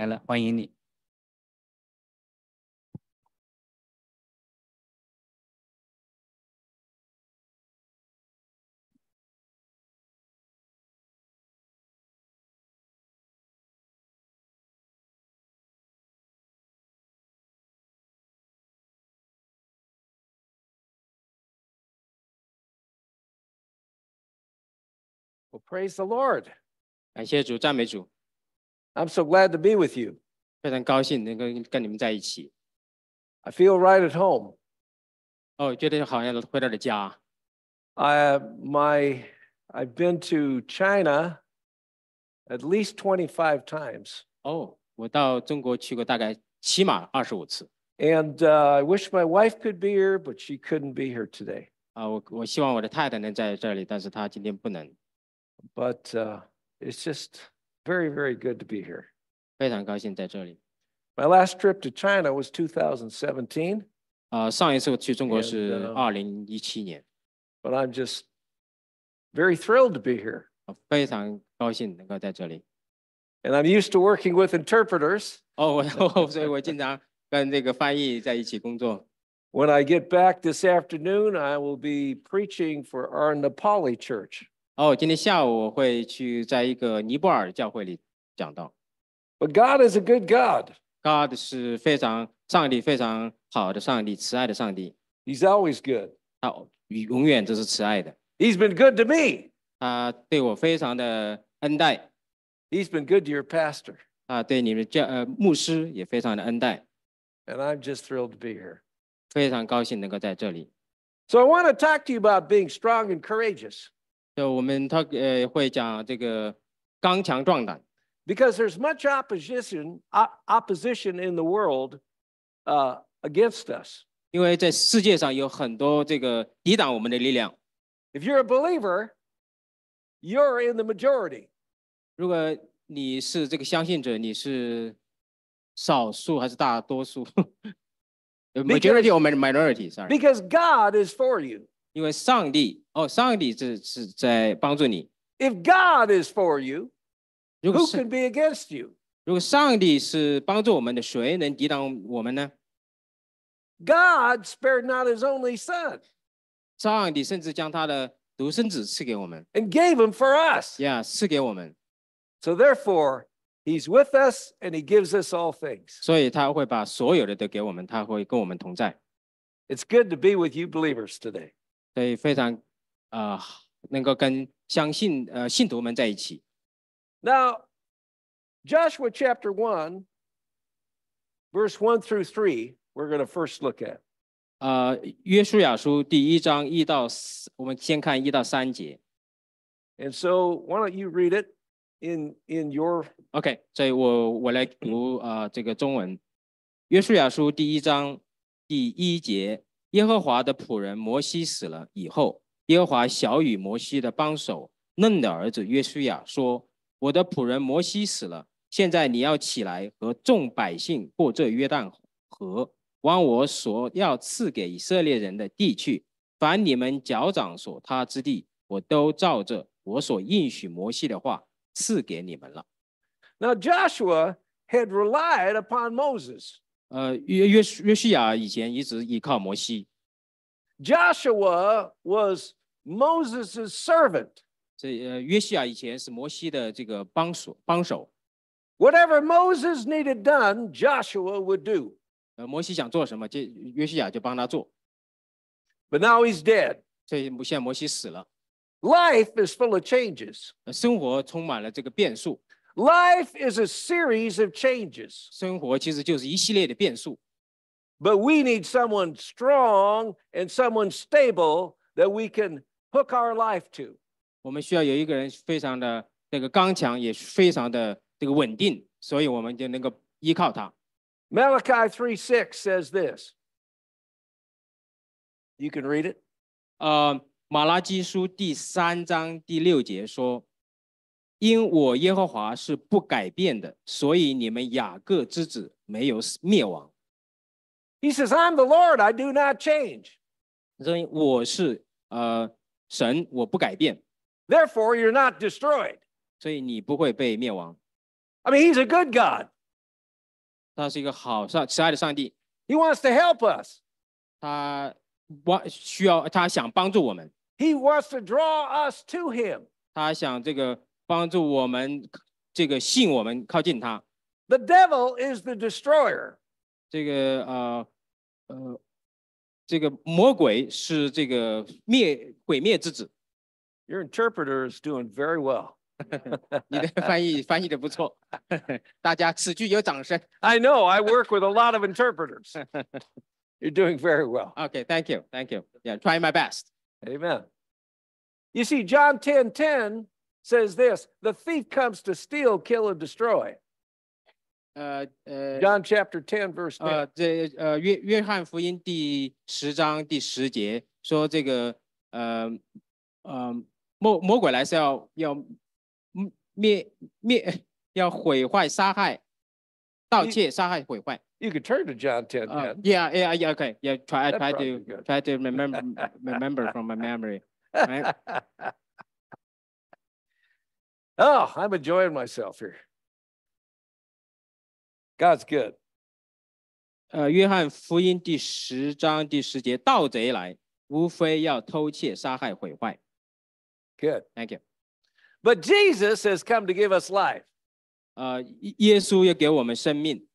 来了，欢迎你。Well, praise the Lord. 感谢主，赞美主，I'm so glad to be with you. 非常高兴能够跟你们在一起。 I feel right at home. 哦，觉得好像回到了家。 I, my, I've been to China at least 25 times. 哦，我到中国去过大概起码二十五次。 And uh, I wish my wife could be here, but she couldn't be here today. 啊，我我希望我的太太能在这里，但是她今天不能。 But uh, it's just very, very good to be here. 非常高兴在这里。 My last trip to China was 2017, 啊，上一次我去中国 And, 是 uh, 二零一七年， but I'm just very thrilled to be here. 我非常高兴能够在这里。 And I'm used to working with interpreters. 哦，我我所以，我经常跟这个翻译在一起工作。 When I get back this afternoon, I will be preaching for our Nepali church. 哦，今天下午我会去在一个尼泊尔教会里讲道。 But God is a good God. God 是非常上帝非常好的上帝，慈爱的上帝， He's always good. 他永远都是慈爱的。 He's been good to me. 他对我非常的恩待， He's been good to your pastor. 他对你们教呃牧师也非常的恩待， And I'm just thrilled to be here. 非常高兴能够在这里。 So I want to talk to you about being strong and courageous 就我们他呃会讲这个刚强壮胆，because there's much opposition opposition in the world uh, against us. 因为在世界上有很多这个抵挡我们的力量。If you're a believer, you're in the majority. 如果你是这个相信者，你是少数还是大多数呃？Majority or min- minority？Sorry，Because God is for you. 因为上帝哦，上帝是是在帮助你。 If God is for you, 如果 who 是 can be against you? 如果上帝是帮助我们的，谁能抵挡我们呢？ God spared not his only son 上帝甚至将他的独生子赐给我们， and gave him for us. 呀，赐给我们， So therefore, he's with us and he gives us all things. 所以他会把所有的都给我们，他会跟我们同在， It's good to be with you believers today. 所以非常啊、能够跟相信呃信徒们在一起。 Now, Joshua chapter 1, verse 1 through 3, we're going to first look at. 呃，约书亚书第一章一到四，我们先看一到三节。 And so why don't you read it in in your OK，所以我我来读啊、呃这个中文，《约书亚书》第一章第一节： 耶和华的仆人摩西死了以后，耶和华小与摩西的帮手嫩的儿子约书亚说：“我的仆人摩西死了，现在你要起来和众百姓过这约旦河，往我所要赐给以色列人的地去。凡你们脚掌所踏之地，我都照着我所应许摩西的话赐给你们了。” Now Joshua had relied upon Moses. 呃，约约书约书亚以前一直依靠摩西， Joshua was Moses' servant. 所以呃，约书亚以前是摩西的这个帮手帮手。 Whatever Moses needed done, Joshua would do. 呃，摩西想做什么，就约书亚就帮他做。 But now he's dead. 所以现在摩西死了， Life is full of changes. 呃生活充满了这个变数， Life is a series of changes. 生活其实就是一系列的变数。 But we need someone strong and someone stable that we can hook our life to. 我们需要有一个人非常的这个刚强，也非常的这个稳定，所以我们就能够依靠他。 Malachi 3 6 says this. You can read it. 呃，马拉基书第三章第六节说：“ 因我耶和华是不改变的，所以你们雅各之子没有死灭亡。 He says, I'm the Lord, I do not change. 所以我是呃神，我不改变， Therefore, you're not destroyed. 所以你不会被灭亡。 I mean, he's a good God. 他是一个好上慈爱的上帝， He wants to help us. 他want 需要他想帮助我们， He wants to draw us to him. 他想这个 帮助我们这个信我们靠近他。 The devil is the destroyer. 这个呃呃，这个魔鬼是这个灭毁灭之子。 Your interpreter is doing very well. 你的翻译翻译的不错，大家此句有掌声。 I know, I work with a lot of interpreters. You're doing very well. OK，thank、you，thank you。Yeah, try my best。 Amen. You see, John 10 10 says this the thief comes to steal, kill, and destroy. 呃呃 John chapter 10, verse 10. 呃，这呃约约翰福音第十章第十节说这个呃呃魔魔鬼来是要要嗯灭灭要毁坏杀害盗你窃杀害毁坏。 you could turn to John 10 Uh, 10. yeah, yeah, yeah. Okay, yeah. Try, I That try probably to good. try to remember remember from my memory. right. oh, I'm enjoying myself here. God's good. 呃，约翰福音第十章第十节，盗贼来，无非要偷窃、杀害、毁坏。 Good. Thank you。 But Jesus has come to give us life. 呃，耶耶稣要给我们生命，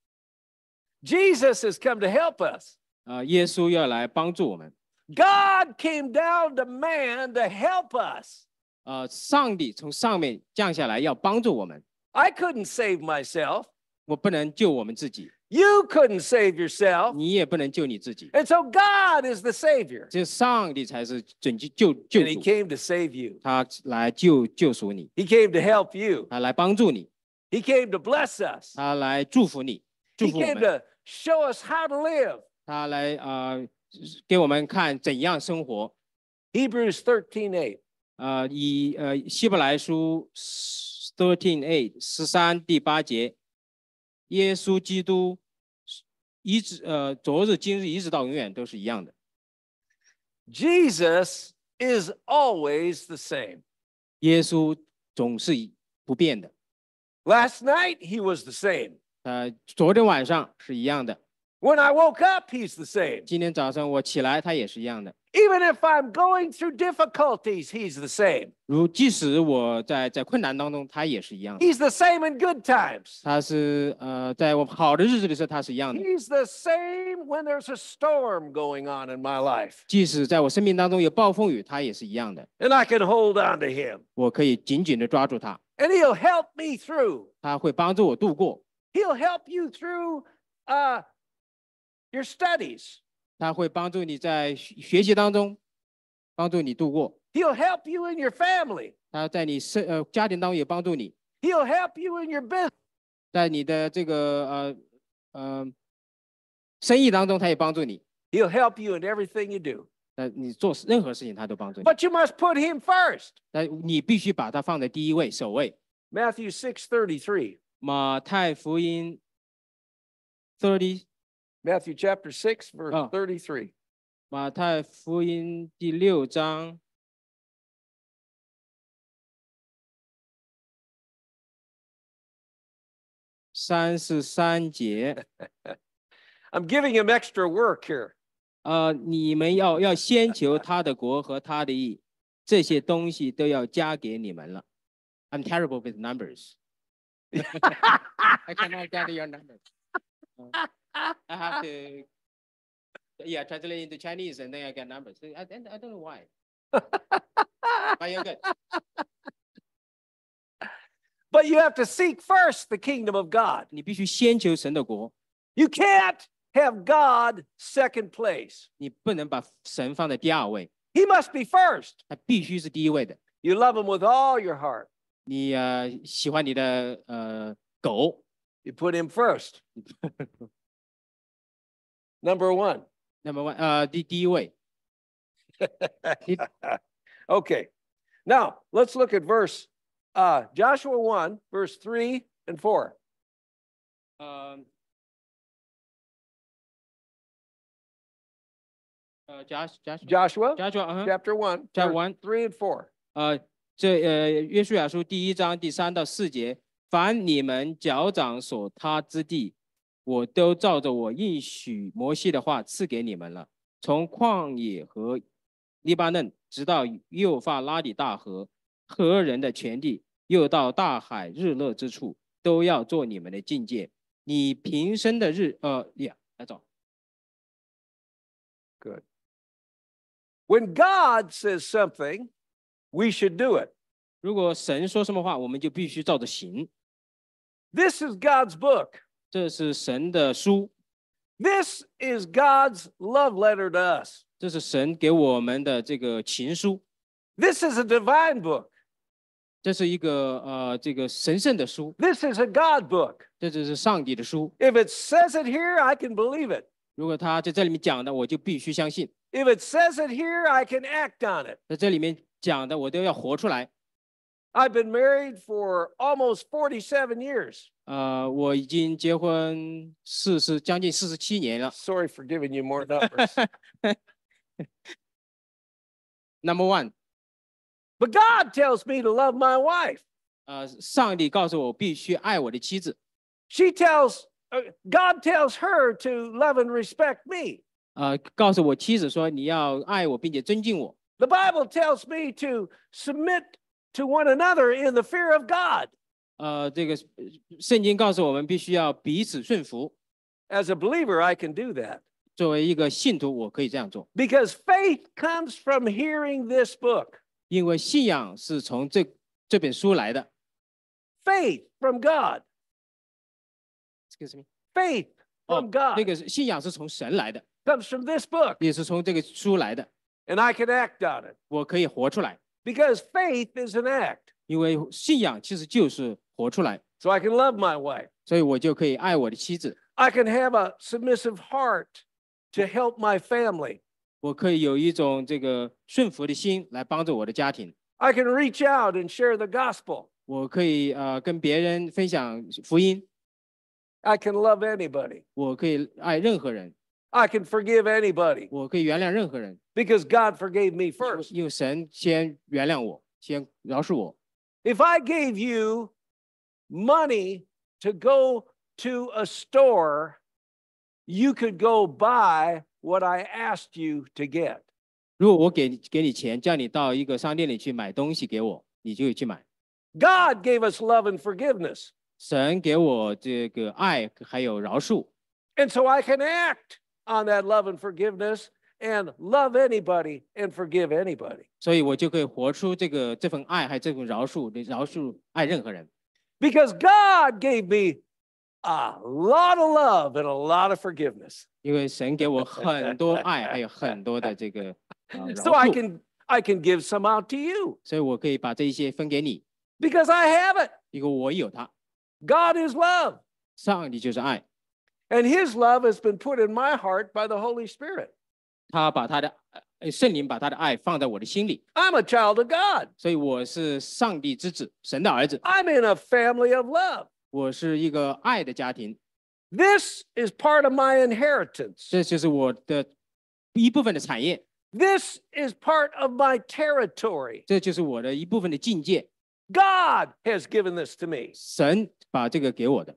Jesus has come to help us. 呃，耶稣要来帮助我们。 God came down to man to help us. 呃，上帝从上面降下来要帮助我们， I couldn't save myself. 我不能救我们自己， You couldn't save yourself. 你也不能救你自己， And so God is the Savior. 只有上帝才是拯救救救 And He 主， came to save you, 他来救救赎你， He came to help you, 他来帮助你， He came to bless us, 他来祝福你，祝 He 福我 came 们。 to show us how to live. 他来呃给我们看怎样生活。 Hebrews 13 8. 呃，以呃希伯来书 thirteen eight 十三第八节，耶稣基督一直呃昨日今日一直到永远都是一样的。Jesus is always the same. 耶稣总是一不变的，Last night, He was the same. 呃，昨天晚上是一样的，When I woke up, He's the same. 今天早上我起来他也是一样的。Even if I'm going through difficulties, He's the same. 如即使我在在困难当中，他也是一样的。 He's the same in good times. 他是呃在我好的日子的时候他是一样的， He's the same when there's a storm going on in my life. 即使在我生命当中有暴风雨，他也是一样的。 And I can hold on to Him. 我可以紧紧的抓住他， And He'll help me through. 他会帮助我度过。 He'll help you through uh, your studies. 他会帮助你在学学习当中，帮助你度过。 He'll help you in your family. 他在你生呃家庭当中也帮助你， He'll help you in your business. 在你的这个呃呃生意当中，他也帮助你。 He'll help you in everything you do. 呃，你做任何事情他都帮助你， But you must put Him first. 但你必须把他放在第一位、首位。 Matthew 6:33. 马太福音 thirty， Matthew chapter 6, verse Oh. 33. 马太福音第六章三十三节。 I'm giving him extra work here. 呃，你们要要先求他的国和他的义，这些东西都要加给你们了。I'm terrible with numbers. I cannot get your numbers. Uh, I have to, yeah, translate into Chinese and then I get numbers. I, I I don't know why. But you're good. But you have to seek first the kingdom of God. 你必须先求神的国， You can't have God second place. 你不能把神放在第二位， He must be first. 他必须是第一位的。 You love him with all your heart. 你呃喜欢你的呃狗， You put him first. Number one. 那么呃第第一位。 okay. Now let's look at verse uh, Joshua 1, verse 3 and 4. 呃，呃，加加 Joshua 加说，嗯哼， chapter 1, Chapter verse one. 3 and 4. 呃，这呃，约书亚书第一章第三到四节，凡你们脚掌所踏之地， 我都照着我应许摩西的话赐给你们了。从旷野和黎巴嫩，直到幼发拉底大河，和人的全地，又到大海日落之处，都要做你们的境界。你平生的日，呃，呀，来走。Good. When God says something, we should do it. 如果神说什么话，我们就必须照着行。This is God's book. 这是神的书， This is God's love letter to us. 这是神给我们的这个情书， This is a divine book. 这是一个呃这个神圣的书， This is a God book. 这就是上帝的书。 If it says it here, I can believe it. 如果他在这里面讲的，我就必须相信； If it says it here, I can act on it. 在这里面讲的，我都要活出来。 I've been married for almost 47 years. 呃，我已经结婚四十将近四十七年了。 Sorry for giving you more numbers. Number one， but God tells me to love my wife. 呃，上帝告诉我必须爱我的妻子， She tells, uh, God tells her to love and respect me. 呃，告诉我妻子说你要爱我并且尊敬我。 The Bible tells me to submit to one another in the fear of God. 呃，这个呃圣经告诉我们必须要彼此顺服。 As a believer, I can do that 作为一个信徒，我可以这样做， because faith comes from hearing this book. 因为信仰是从这这本书来的。 Faith from God. Excuse me， Faith 哦 from，God 那个是信仰是从神来的， comes from this book, 也是从这个书来的。 and I can act on it 我可以活出来， because faith is an act. 因为信仰其实就是活出来， So I can love my wife. 所以我就可以爱我的妻子， I can have a submissive heart to help my family. 我可以有一种这个顺服的心来帮助我的家庭， I can reach out and share the gospel. 我可以呃跟别人分享福音， I can love anybody. 我可以爱任何人， I can forgive anybody 我可以原谅任何人， because God forgave me first. 因为神先原谅我，先饶恕我。 If I gave you money to go to a store, you could go buy what I asked you to get. 如果我给你给你钱，叫你到一个商店里去买东西给我，你就去买。 God gave us love and forgiveness. 神给我这个爱还有饶恕， And so I can act on that love and forgiveness and love anybody and forgive anybody. 所以我就可以活出这个这份爱，还有这份饶恕，饶恕爱任何人。 Because God gave me a lot of love and a lot of forgiveness. 因为神给我很多爱，还有很多的这个、呃、饶 So I 恕， can I can give some out to you 所以我可以把这一些分给你， because I have it. 因为我有它。 God is love. 上帝就是爱， And his love has been put in my heart by the Holy Spirit. 他把他的呃圣灵把他的爱放在我的心里， I'm a child of God. 所以我是上帝之子，神的儿子， I'm in a family of love. 我是一个爱的家庭， This is part of my inheritance. 这就是我的一部分的产业， This is part of my territory. 这就是我的一部分的境界。 God has given this to me. 神把这个给我的，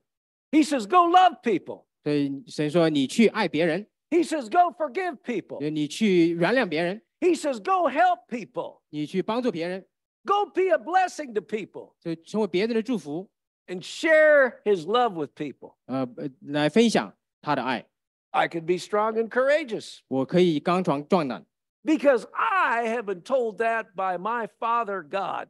He says, Go love people. 所以神说你去爱别人， He says, Go forgive people. 你去原谅别人， He says, Go help people. 你去帮助别人， Go be a blessing to people 就成为别人的祝福， and share his love with people. 呃，呃来分享他的爱。 I can be strong and courageous 我可以刚强壮胆， because I have been told that by my Father God.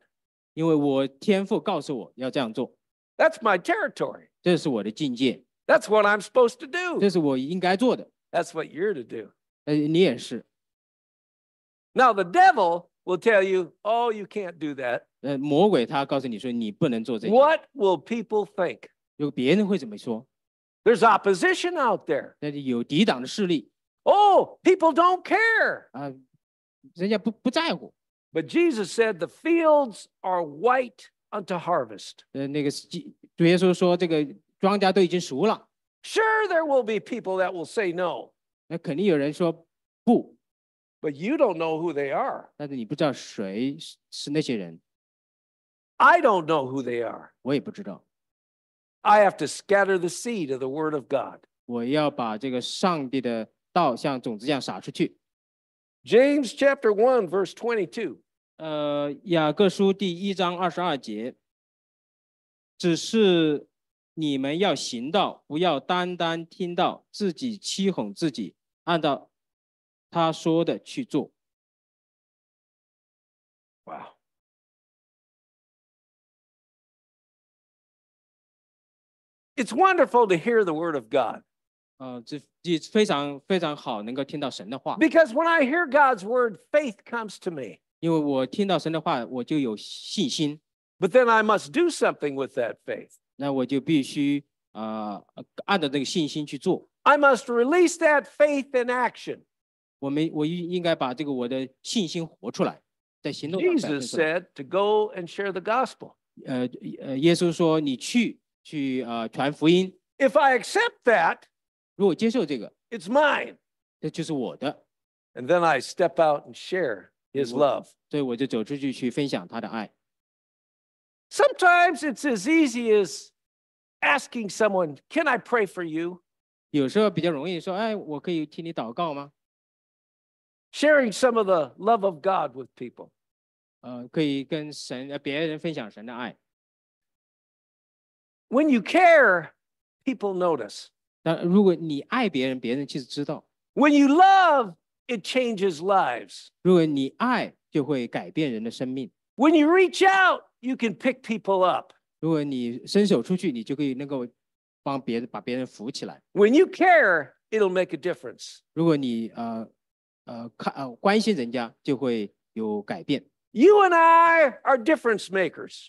因为我天父告诉我要这样做， That's my territory. 这是我的境界， That's what I'm supposed to do. 这是我应该做的。 That's what you're to do. 呃，你也是， Now, the devil will tell you, Oh, you can't do that. 呃，魔鬼他告诉你说你不能做这个， What will people think? 有别人会怎么说？ There's opposition out there. 那里有抵挡的势力 Oh, people don't care. 啊，人家不不在乎。 But Jesus said, The fields are white unto harvest. 呃，那个是基主耶稣说这个 庄稼都已经熟了， Sure, there will be people that will say no, 那肯定有人说不， but you don't know who they are. 但是你不知道谁是是那些人， I don't know who they are. 我也不知道。 I have to scatter the seed of the word of God. 我要把这个上帝的道像种子一样撒出去。 James chapter 1, verse 22. 呃，雅各书第一章二十二节，只是 你们要行道，不要单单听到，自己欺哄自己，按照他说的去做。 Wow. It's wonderful to hear the word of God 呃，这这非常非常好，能够听到神的话， because when I hear God's word, faith comes to me. 因为我听到神的话，我就有信心， But then I must do something with that faith. 那我就必须呃按照这个信心去做。 I must release that faith in action. 我们我应应该把这个我的信心活出来，在行动上展现 Jesus 出来。 said to go and share the gospel. 呃呃，耶稣说你去去呃传福音， If I accept that, 如果接受这个， it's mine. 这就是我的， And then I step out and share his Well- love. 所以我就走出去去分享他的爱。 Sometimes it's as easy as asking someone, Can I pray for you? 有时候比较容易说，哎，我可以替你祷告吗？ Sharing some of the love of God with people. 呃，可以跟神呃别人分享神的爱。 When you care, people notice. 但如果你爱别人，别人其实知道； When you love, it changes lives. 如果你爱，就会改变人的生命。 When you reach out, you can pick people up. 如果你伸手出去，你就可以能够帮别人把别人扶起来。 When you care, it'll make a difference. 如果你呃呃看呃关心人家，就会有改变。 You and I are difference makers.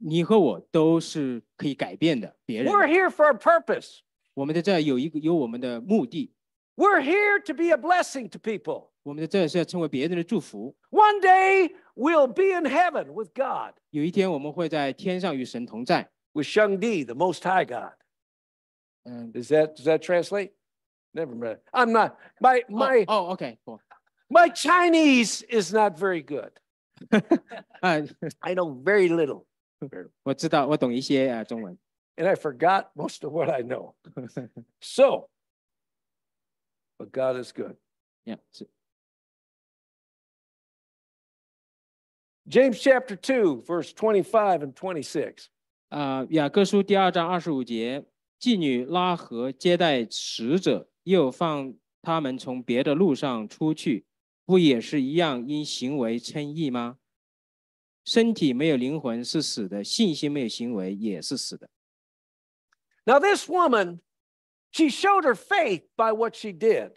你和我都是可以改变的别人的。 We're here for a purpose. 我们在这有一个有我们的目的， We're here to be a blessing to people. 我们在这是要成为别人的祝福。 One day we'll be in heaven with God, 有一天我们会在天上与神同在。 with Shangdi, the Most High God. 嗯， Is that does that translate? Never mind. I'm not my 哦 my 哦，OK，不， my Chinese is not very good. 啊， I know very little, 我知道，我懂一些啊中文。 and I forgot most of what I know. So, but God is good. Yeah，是 James chapter 2, verse 25 and 26. 啊，雅各书第二章二十五节，妓女拉合接待使者，又放他们从别的路上出去，不也是一样因行为称义吗？身体没有灵魂是死的，信心没有行为也是死的。 Now, this woman, she showed her faith by what she did.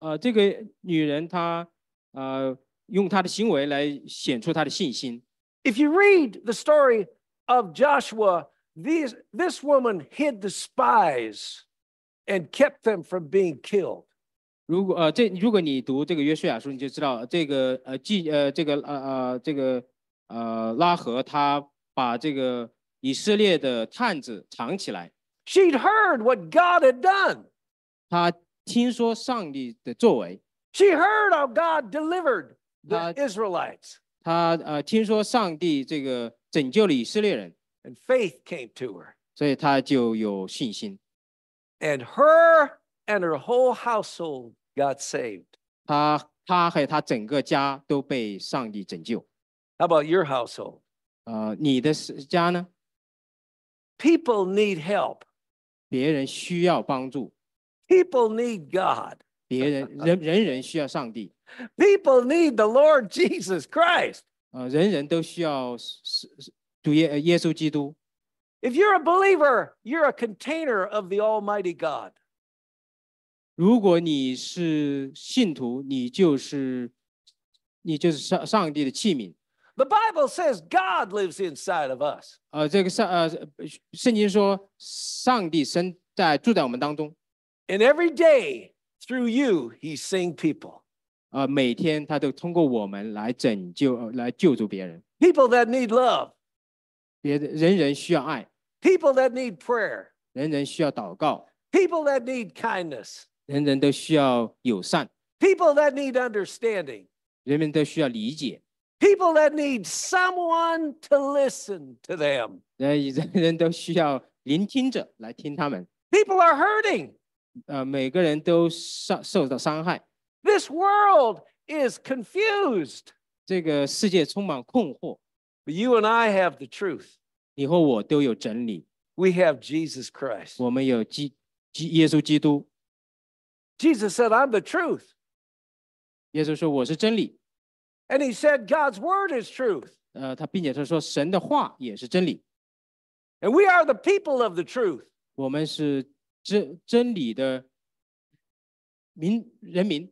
呃，这个女人她呃 用她的行为来显出她的信心。 If you read the story of Joshua, these, this woman hid the spies and kept them from being killed. 如果呃这如果你读这个约书亚书，你就知道这个呃记呃这个呃呃这个呃拉合他把这个以色列的探子藏起来， She'd heard what God had done. 他听说上帝的作为， She heard how God delivered the God- Israelites, 他呃听说上帝这个拯救了以色列人， and faith came to her. 所以他就有信心。 And her and her whole household got saved. 他他还有他整个家都被上帝拯救。 How about your household? 呃，你的是家呢？ People need help. 别人需要帮助， People need God. 别人人人人需要上帝， People need the Lord Jesus Christ. 呃，人人都需要是是是主耶呃耶稣基督。 If you're a believer, you're a container of the Almighty God. 如果你是信徒，你就是你就是上上帝的器皿。 The Bible says God lives inside of us. 呃，这个上呃圣经说，上帝生在住在我们当中， And every day through you, He's seeing people. 呃，每天他都通过我们来拯救、呃来救助别人。 People that need love. 别人人人需要爱， People that need prayer. 人人需要祷告， People that need kindness. 人人都需要友善， People that need understanding. 人们都需要理解， People that need someone to listen to them. 人人人都需要 聆听着来听他们。 People are hurting. 呃，每个人都受受到伤害， This world is confused. 这个世界充满困惑。 But you and I have the truth. 你和我都有真理， We have Jesus Christ. 我们有基基耶稣基督。 Jesus said, I'm the truth. 耶稣说我是真理， And he said, God's word is truth. 呃，他并且他说神的话也是真理， And we are the people of the truth. 我们是 真真理的民人民，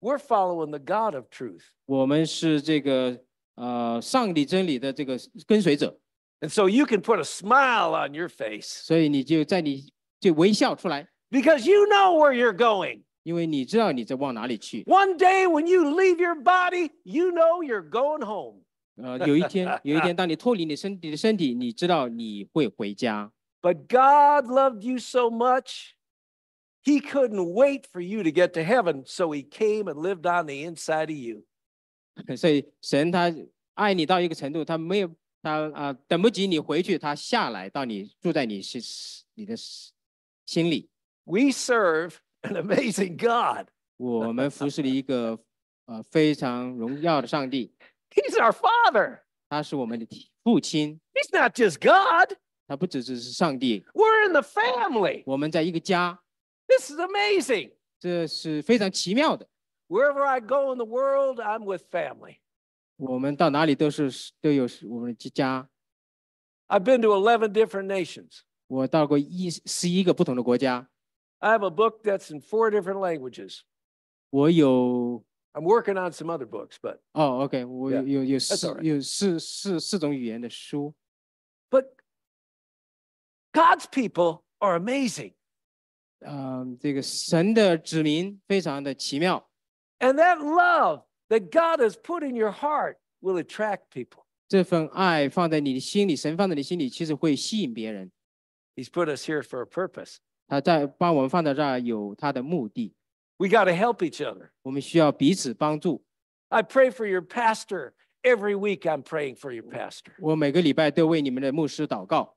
We're following the God of truth. 我们是这个呃上帝真理的这个跟随者， And so you can put a smile on your face 所以你就在你就微笑出来， because you know where you're going. 因为你知道你在往哪里去。 One day when you leave your body, you know you're going home. 呃，有一天，有一天，当你脱离你身体的身体，你知道你会回家。 But God loved you so much, He couldn't wait for you to get to heaven, so He came and lived on the inside of you. 所以神他爱你到一个程度，他没有他啊、等不及你回去，他下来到你住在你心你的心里。 We serve an amazing God. 我们服侍了一个呃非常荣耀的上帝， He's our Father. 他是我们的父亲， He's not just God, 他不只只是上帝， we're in the family. 我们在一个家， This is amazing. 这是非常奇妙的。 Wherever I go in the world, I'm with family. 我们到哪里都是都有我们的家。 I've been to 11 different nations. 我到过一十一个不同的国家， I have a book that's in four different languages. 我有 I'm working on some other books, but 哦，OK，我 Yeah, 有有有 that's 四 all right. 有四四四种语言的书。 but God's people are amazing. 嗯，这个神的指明非常的奇妙， And that love that God has put in your heart will attract people. 这份爱放在你的心里，神放在你心里，其实会吸引别人。 He's put us here for a purpose. 他在把我们放在这儿有他的目的， We got to help each other. 我们需要彼此帮助。 I pray for your pastor. Every week I'm praying for your pastor. 我每个礼拜都为你们的牧师祷告，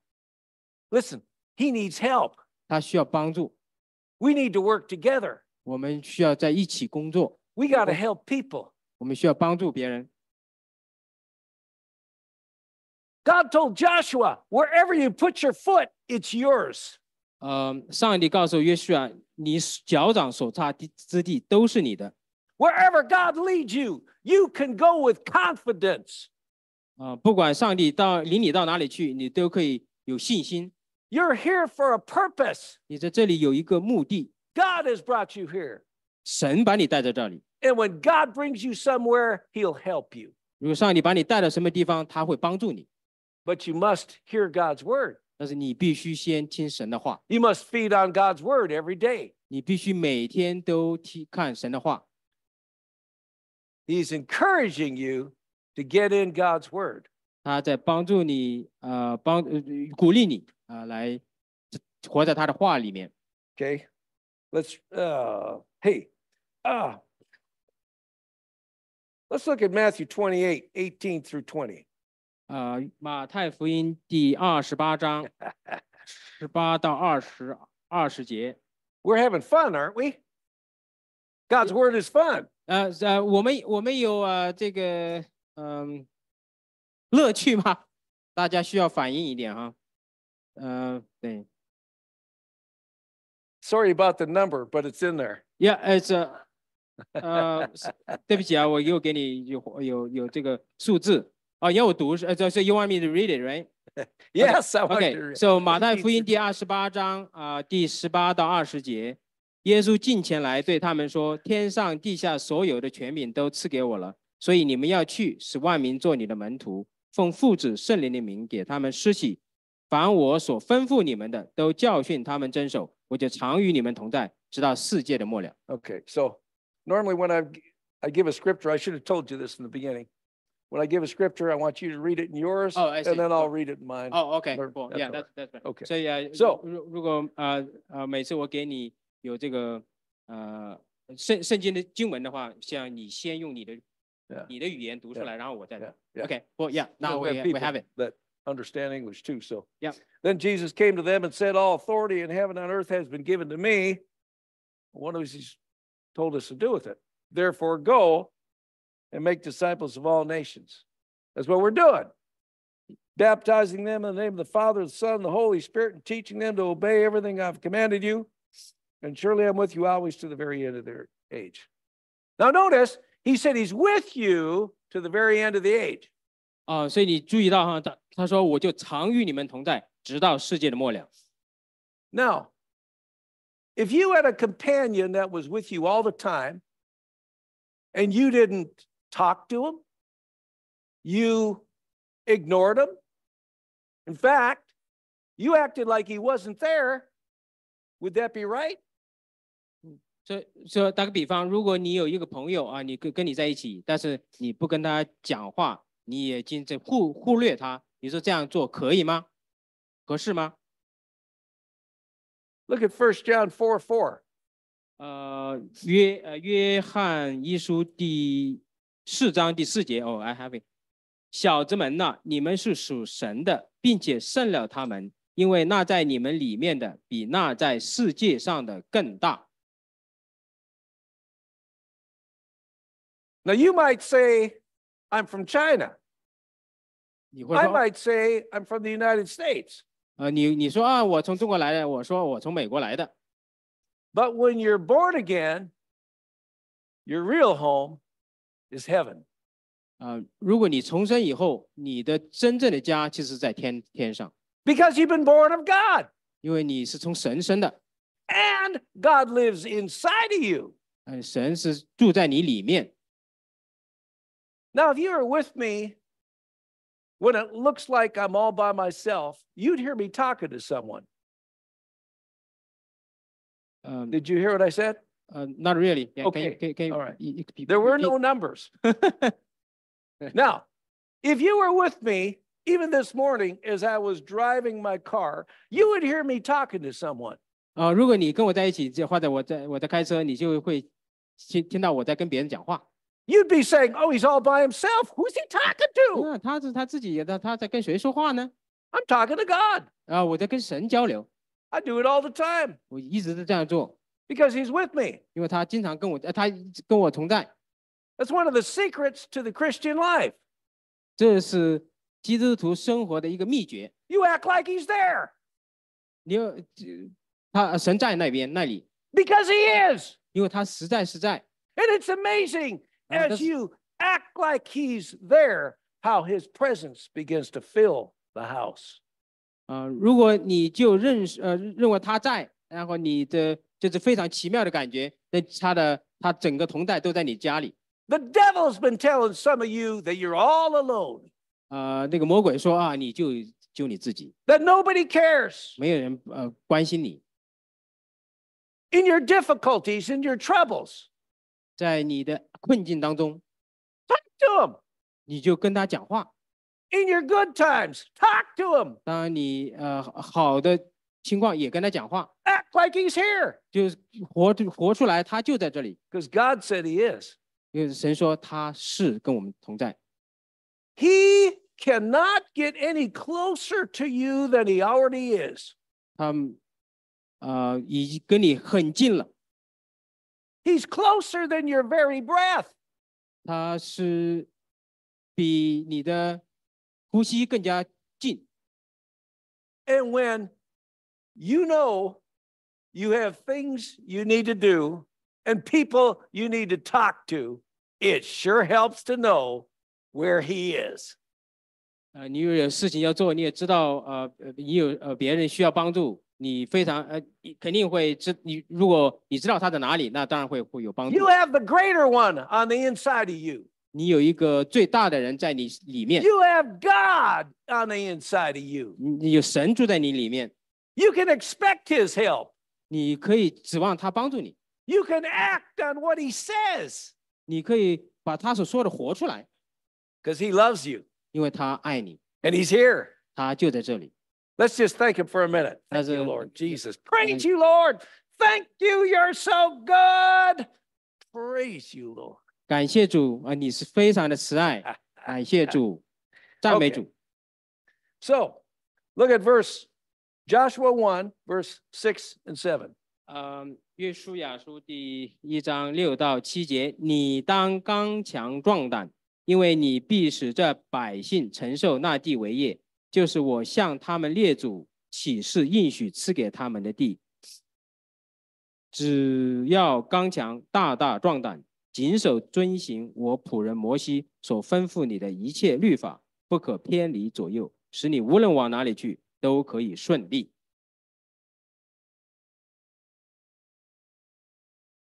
Listen, he needs help. 他需要帮助， We need to work together. 我们需要在一起工作， We got to help people. 我们需要帮助别人。 God told Joshua, wherever you put your foot, it's yours. 呃，上帝告诉约书亚，你脚掌所踏地之地都是你的。 Wherever God leads you, you can go with confidence. 啊、不管上帝到领你到哪里去，你都可以有信心。 You're here for a purpose. 你在这里有一个目的， God has brought you here. 神把你带在这里。 And when God brings you somewhere, He'll help you. 如果上帝把你带到什么地方，他会帮助你。 But you must hear God's word. 但是你必须先听神的话， You must feed on God's word every day. 你必须每天都听看神的话。 He's encouraging you to get in God's word. 他在帮助你，呃，帮呃鼓励你 啊、来活在他的话里面。 Okay? Let's, uh, hey, uh, let's look at Matthew 28 18 through 20. 呃，马太福音第二十八章十八到二十二十节。 We're having fun, aren't we? God's word is fun. 呃呃，我们我们有呃这个嗯、乐趣吗？大家需要反应一点哈。 呃，对 Sorry about the number, but it's in there. ，Yeah, it's a 呃，是对不起啊，我又给你有有有这个数字啊，要我读是呃，这是 You want me to read it, right? Yes, I want you to Okay, read. so 马太福音 18第二十八章啊、第十八到二十节，耶稣近前来对他们说：“天上地下所有的权柄都赐给我了，所以你们要去，使万民做你的门徒，奉父子圣灵的名给他们施洗。 凡我所吩咐你们的，都教训他们遵守。我就常与你们同在，直到世界的末了。Okay, so normally when I I give a scripture, I should have told you this in the beginning. When I give a scripture, I want you to read it in yours, Oh, I see. and then I'll Oh. read it in mine. 哦，OK，Or- 不 that's，Yeah，all that's that's right. Okay. So yeah,，So- 如如果呃呃每次我给你有这个呃圣圣经的经文的话，像你先用你的 Yeah. 你的语言读出 Yeah. 来，然后我再 Yeah, yeah. OK，不，Yeah，Because now we we have it。Understand English too. So yeah. then Jesus came to them and said, All authority in heaven and earth has been given to me. What has he told us to do with it? Therefore, go and make disciples of all nations. That's what we're doing. Baptizing them in the name of the Father, the Son, and the Holy Spirit, and teaching them to obey everything I've commanded you. And surely I'm with you always to the very end of their age. Now, notice he said he's with you to the very end of the age. 啊、所以你注意到哈，他他说我就常与你们同在，直到世界的末了。 Now, if you had a companion that was with you all the time and you didn't talk to him, you ignored him, in fact, you acted like he wasn't there, would that be right? 所以说打个比方，如果你有一个朋友啊，你跟跟你在一起，但是你不跟他讲话， 你也经在忽忽略他，你说这样做可以吗？合适吗？Look at First John four four 呃，约呃约翰一书第四章第四节哦，I have it。小子们呐，你们是属神的，并且胜了他们，因为那在你们里面的比那在世界上的更大。Now, you might say, I'm from China. 你会 I 说， might say, I'm from the United States. 呃，你你说啊，我从中国来的，我说我从美国来的。 But when you're born again, your real home is heaven. 呃，如果你重生以后，你的真正的家其实在天天上， because you've been born of God 因为你是从神生的， and God lives inside of you. 嗯、神是住在你里面。 Now, if you are with me when it looks like I'm all by myself, you'd hear me talking to someone. 嗯、 Did you hear what I said? 呃，not really. Yeah, Can you, Okay, can, can you, all right. you- you- you- There were you- no numbers. now, if you were with me, even this morning as I was driving my car, you would hear me talking to someone. 啊、如果你跟我在一起，就或者我在我在开车，你就会听听到我在跟别人讲话。 You'd be saying, Oh, he's all by himself. Who's he talking to? 那他是他自己，他他在跟谁说话呢？ I'm talking to God. 啊，我在跟神交流， I do it all the time 我一直都这样做， because he's with me. 因为他经常跟我，呃，他跟我同在， That's one of the secrets to the Christian life. 这是基督徒生活的一个秘诀。 You act like he's there 你要这他呃神在那边那里， because he is. 因为他实在是在。 And it's amazing Uh, as that's- you act like he's there, how his presence begins to fill the house. 啊、如果你就认识呃认为他在，然后你的就是非常奇妙的感觉，那他的他整个同在都在你家里。 The devil's been telling some of you that you're all alone, 呃，那个魔鬼说啊，你就就你自己， that nobody cares. 没有人呃关心你， In your difficulties, in your troubles, 在你的困境当中， talk to him. 你就跟他讲话。 In your good times, talk to him. 当然你呃好的情况也跟他讲话， Act like he's here 就是活出活出来，他就在这里。 because God said he is. 因为神说他是跟我们同在， He cannot get any closer to you than he already is. 他呃已经跟你很近了， He's closer than your very breath. 他是比你的呼吸更加近。 And when you know you have things you need to do and people you need to talk to, it sure helps to know where he is. 呃，你又有事情要做，你也知道，呃，呃你有呃别人需要帮助， 你非常呃，你肯定会知你，如果你知道他在哪里，那当然会会有帮助 You。have the greater one on the inside of you. 你有一个最大的人在你里面， You have God on the inside of you. 你你有神住在你里面， You can expect his help. 你可以指望他帮助你， You can act on what he says 你可以把他所说的活出来， because he loves you 因为他爱你， and he's here. 他就在这里。 Let's just thank him for a minute. Thank As you, a- Lord Jesus. Praise you, Lord. Thank you. You're so good. Praise you, Lord. 感谢主啊、你是非常的慈爱，感谢主，赞美 Okay. 主。 So look at verse Joshua 1, verse 6 and 7. 嗯，约书亚书第一章六到七节，你当刚强壮胆，因为你必使这百姓承受那地为业， 就是我向他们列祖起誓应许赐给他们的地。只要刚强，大大壮胆，谨守遵行我仆人摩西所吩咐你的一切律法，不可偏离左右，使你无论往哪里去都可以顺利。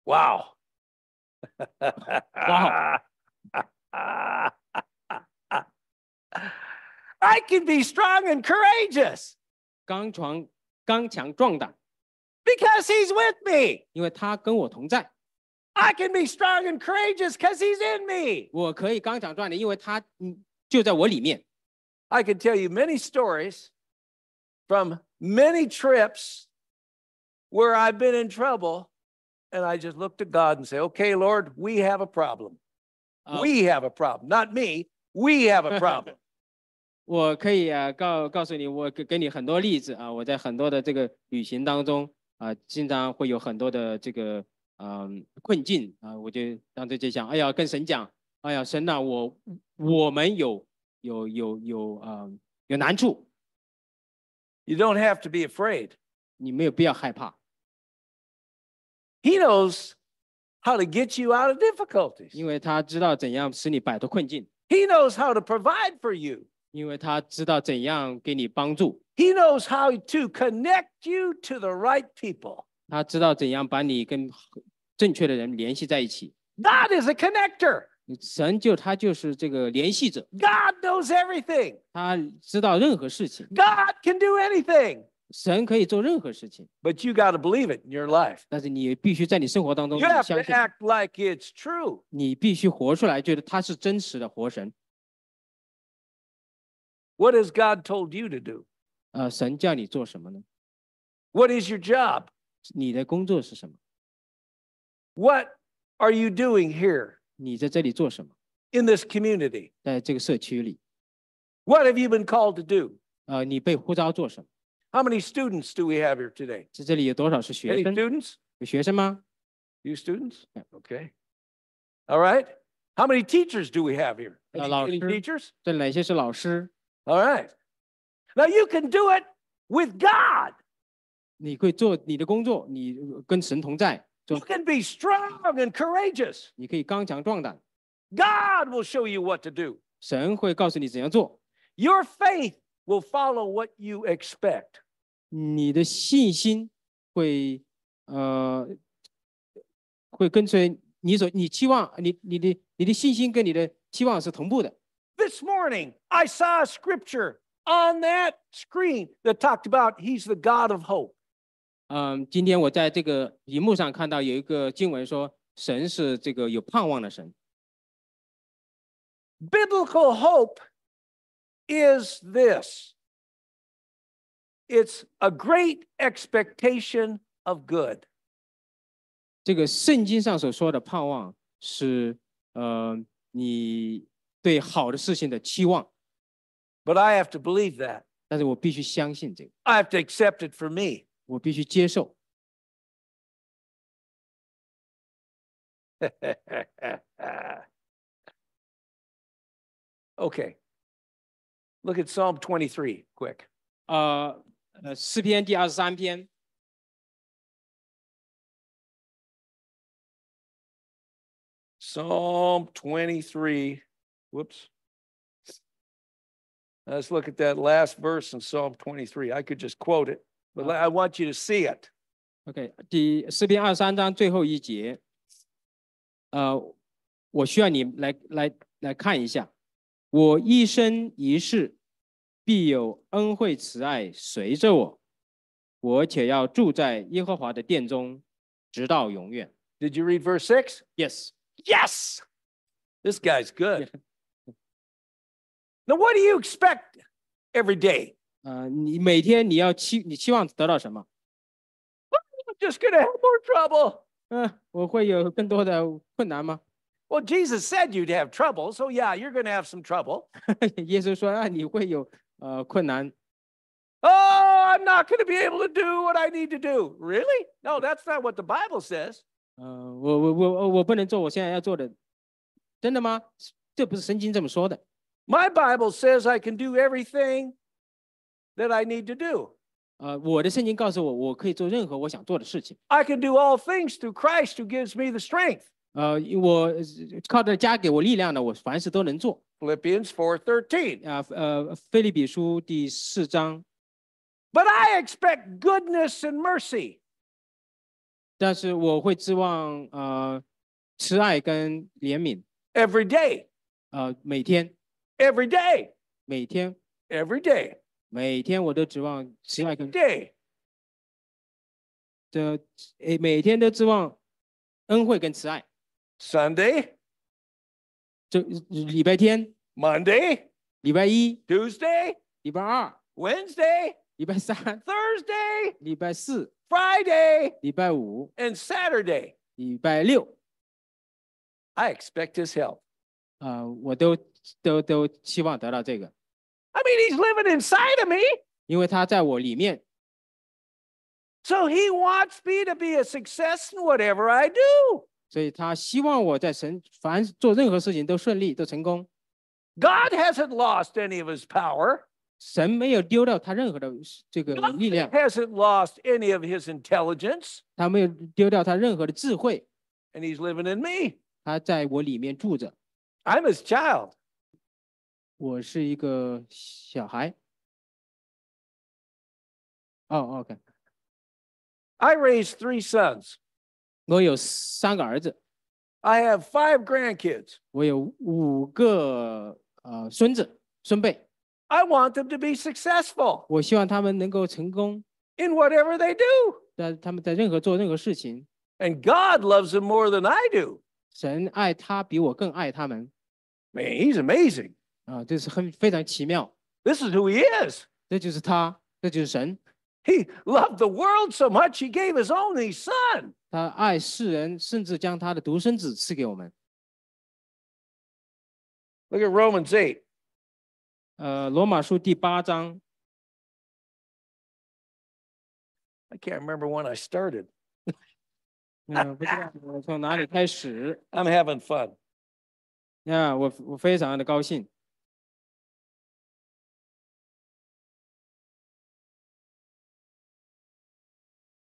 Wow. Wow. I can be strong and courageous 刚强刚强壮胆， because he's with me. 因为他跟我同在。 I can be strong and courageous because he's in me. 我可以刚强壮胆，因为他嗯就在我里面。 I can tell you many stories from many trips where I've been in trouble and I just look to God and say, okay, Lord, we have a problem. 啊 We have a problem, not me. We have a problem. 我可以啊告告诉你，我给给你很多例子啊，我在很多的这个旅行当中啊，经常会有很多的这个嗯困境啊，我就当时就想，哎呀，跟神讲，哎呀，神呐、我我们有有有有啊、有难处， you don't have to be afraid. 你没有必要害怕， He knows how to get you out of difficulties. 因为他知道怎样使你摆脱困境， He knows how to provide for you. 因为他知道怎样给你帮助， He knows how to connect you to the right people. 他知道怎样把你跟正确的人联系在一起。 God is a connector. 神就他就是这个联系者， God knows everything. 他知道任何事情， God can do anything. 神可以做任何事情， But you got to believe it in your life. 但是你必须在你生活当中 You have to 相信， act like it's true. 你必须活出来，觉得他是真实的活神。 What has God told you to do? 呃，神叫你做什么呢？ What is your job? 你的工作是什么？ What are you doing here 你在这里做什么？ in this community? 在这个社区里， What have you been called to do? 呃，你被呼召做什么？ How many students do we have here today? 在这里有多少是学 Any 生？ students? 有学生吗？ You students? Yeah. Okay. All right. How many teachers do we have here? Uh, Any, 老 any 师。 teachers? 这哪些是老师？ All right. Now you can do it with God. 你会做你的工作，你跟神同在， You 做 can be strong and courageous. 你可以刚强壮胆， God will show you what to do. 神会告诉你怎样做。 Your faith will follow what you expect. 你的信心会呃会跟随你所你期望你你的你的信心跟你的期望是同步的。 This morning, I saw a scripture on that screen that talked about He's the God of hope. 嗯，今天我在这个荧幕上看到有一个经文说，神是这个有盼望的神。 Biblical hope is this it's a great expectation of good. 这个圣经上所说的盼望是呃你 对好的事情的期望， But I have to believe that. 但是我必须相信这个， I have to accept it for me. 我必须接受。 okay. Look at Psalm 23, quick. 呃呃，诗篇第二十三篇， Psalm 23. Whoops. Let's look at that last verse in Psalm 23. I could just quote it, but I want you to see it. OK，第诗篇二十三章最后一节，呃，我需要你来来来看一下，我一生一世必有恩惠慈爱随着我，我且要住在耶和华的殿中，直到永远。 Did you read verse 6? Yes， Yes. This guy's good. Now, what do you expect every day? 呃，你每天你要期你期望得到什么？ I'm just going to have more trouble. 嗯、我会有更多的困难吗？ Well, Jesus said you'd have trouble. So, yeah, you're going to have some trouble. 耶稣说啊，你会有 呃困难， Oh, I'm not going to be able to do what I need to do. Really? No, that's not what the Bible says. 呃，我我我我我不能做我现在要做的，真的吗？这不是圣经这么说的。 my Bible says I can do everything that I need to do. 呃，我的圣经告诉我，我可以做任何我想做的事情。I can do all things through Christ who gives me the strength. 呃，我靠着加给我力量的，我凡事都能做。Philippians 4:13. 啊，呃，腓立比书第四章。But I expect goodness and mercy. 但是我会指望呃慈爱跟怜悯。Every day. 呃，每天。every day, 每天 every day, 每天我都指望慈爱跟 day. 的诶每天都指望恩惠跟慈爱。 Sunday, 这礼拜天、 Monday, 礼拜一、 Tuesday, 礼拜二、 Wednesday, 礼拜三、 Thursday, 礼拜四、 Friday, 礼拜五、 and Saturday. 礼拜六， I expect his help. 啊，我都 都都希望得到这个， I mean, he's living inside of me. 因为他在我里面， So he wants me to be a success in whatever I do. 所以他希望我在神凡做任何事情都顺利、都成功。 God hasn't lost any of his power. 神没有丢掉他任何的这个 God 力量， hasn't lost any of his intelligence. 他没有丢掉他任何的智慧， And he's living in me. 他在我里面住着。 I'm his child. 我是一个小孩。哦，OK， I raised three sons. 我有三个儿子， I have five grandkids. 我有五个呃孙子孙辈， I want them to be successful 我希望他们能够成功， in whatever they do. 在他们在任何做任何事情， And God loves them more than I do. 神爱他比我更爱他们 Man, he's amazing. 啊，这是很非常奇妙， This is who he is. 这就是他，这就是神， He loved the world so much, he gave his only son. 他爱世人，甚至将他的独生子赐给我们。 Look at Romans 8. 呃，罗马书第八章， I can't remember when I started. 嗯，不知道我从哪里开始。 I'm having fun. 呀，我我非常的高兴。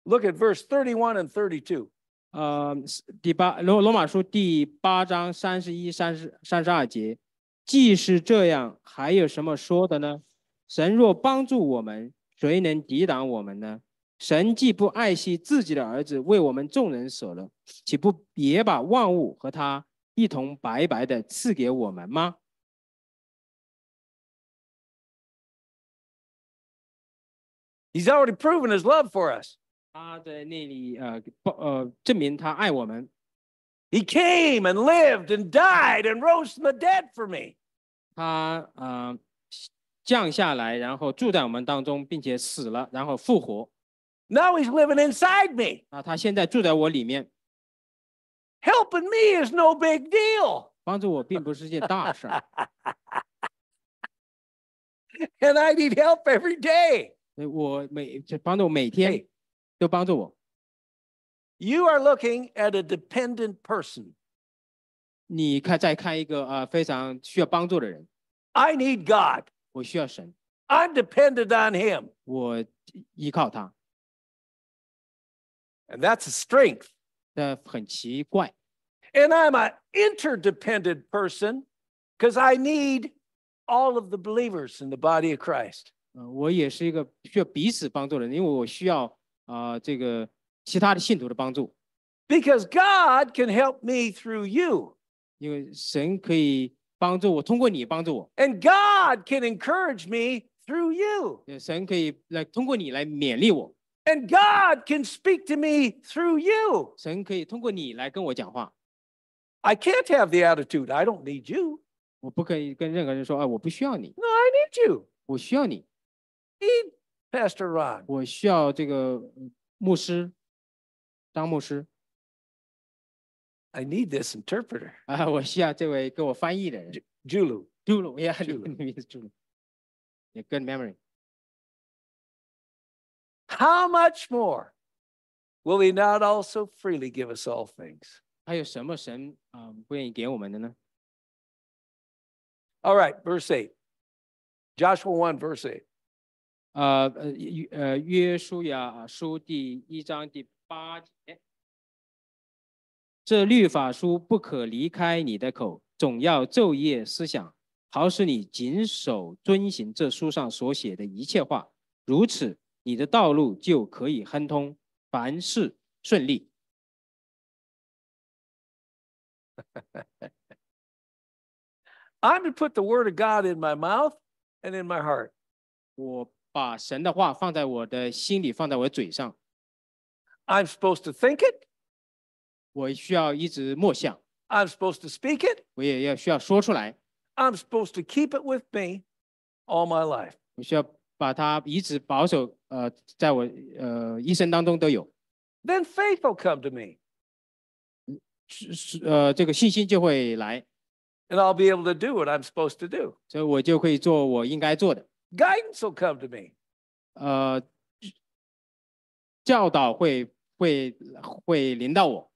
Look at verse 31 and 32. 呃，是第八罗罗马书第八章三十一、三十三十二节，既是这样，还有什么说的呢？神若帮助我们，谁能抵挡我们呢？神既不爱惜自己的儿子，为我们众人舍了，岂不也把万物和他一同白白的赐给我们吗？ He's already proven his love for us. 他在那里呃报呃证明他爱我们， He came and lived and died and rose from the dead for me. 他呃降下来，然后住在我们当中，并且死了，然后复活。 Now he's living inside me. 啊，他现在住在我里面， Helping me is no big deal. 帮助我并不是件大事儿， And I need help every day. 所以我每就帮助我每天 Hey, 都帮助我。 you are looking at a dependent person. 你看，再看一个呃非常需要帮助的人， I need God. 我需要神， I'm dependent on him. 我依靠他。 And that's a strength. 这很奇怪， And I'm an interdependent person because I need all of the believers in the body of Christ. 呃，我也是一个需要彼此帮助的人，因为我需要 啊、呃这个其他的信徒的帮助， Because God can help me through you. 因为神可以帮助我，通过你帮助我， And God can encourage me through you. 呃神可以来通过你来勉励我， And God can speak to me through you. 神可以通过你来跟我讲话。 I can't have the attitude, I don't need you. 我不可以跟任何人说，啊，我不需要你， No, I need you. 我需要你， Need Pastor Ron. 我需要这个呃牧师当牧师 I need this interpreter. 啊，我需要这位给我翻译的人。 Julu. 朱鲁呀，你 Julu 的名字朱鲁。 也 good memory。 how much more will he not also freely give us all things? 还有什么神啊、不愿意给我们的呢？ All right, verse 8. Joshua 1, verse 8. 呃呃约呃约书亚书第一章第八节，这律法书不可离开你的口，总要昼夜思想，好使你谨守遵行这书上所写的一切话。如此，你的道路就可以亨通，凡事顺利。I'm to put the word of God in my mouth and in my heart. 我把神的话放在我的心里，放在我的嘴上， I'm supposed to think it. 我需要一直默想， I'm supposed to speak it. 我也要需要说出来， I'm supposed to keep it with me all my life. 我需要把它一直保守，呃，在我呃一生当中都有， Then faith will come to me 是是呃这个信心就会来， and I'll be able to do what I'm supposed to do. 所以我就可以做我应该做的， Guidance will come to me. 呃，教导会会会临到我。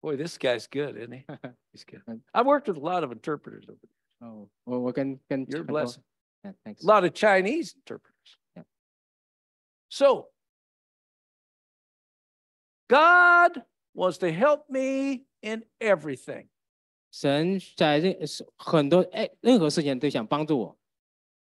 Boy, this guy's good, isn't he? He's good. I've worked with a lot of interpreters over there. 哦，我我跟跟 You're 很多 blessed. Yeah, thanks. A lot of Chinese interpreters. Yeah. So, God wants to help me in everything. 神在任是很多哎任何事情都想帮助我，